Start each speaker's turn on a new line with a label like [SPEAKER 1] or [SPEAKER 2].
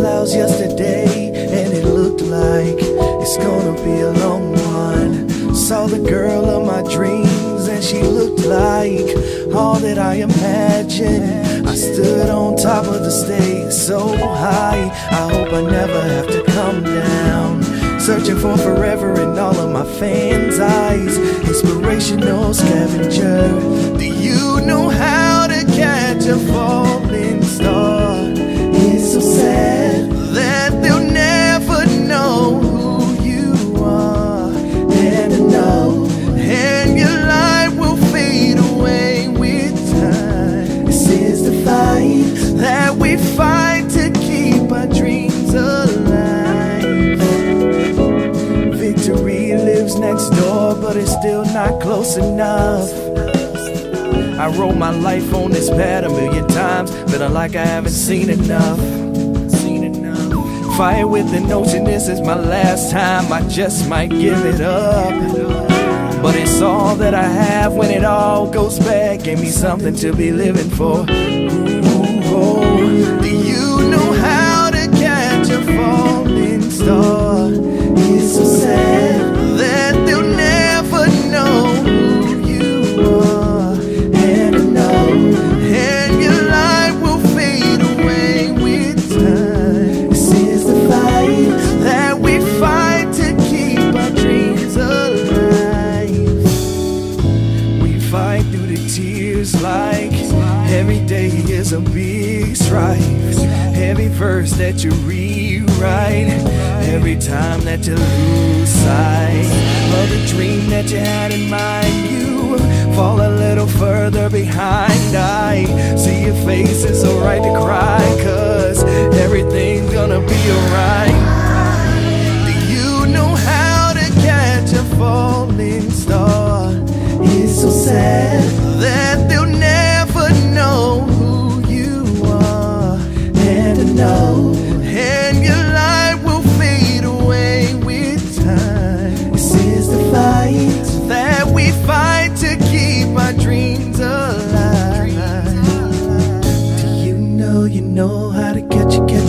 [SPEAKER 1] clouds yesterday, and it looked like it's gonna be a long one. Saw the girl of my dreams, and she looked like all that I imagined. I stood on top of the stage so high, I hope I never have to come down. Searching for forever in all of my fans' eyes, inspirational scavenger. It's still not close enough. I wrote my life on this pad a million times, feeling like I haven't seen enough. Seen enough. Fight with the notion this is my last time, I just might give it up. But it's all that I have when it all goes bad. Give me something to be living for. Ooh, oh. Do you know how to catch a falling star? Tears like every day is a big strife. Every verse that you rewrite, every time that you lose sight of the dream that you had in mind, you fall a little further behind. I see your face, it's alright to cry, cause everything's gonna be alright. Do you know how to catch a falling star? It's so sad you know how to catch a.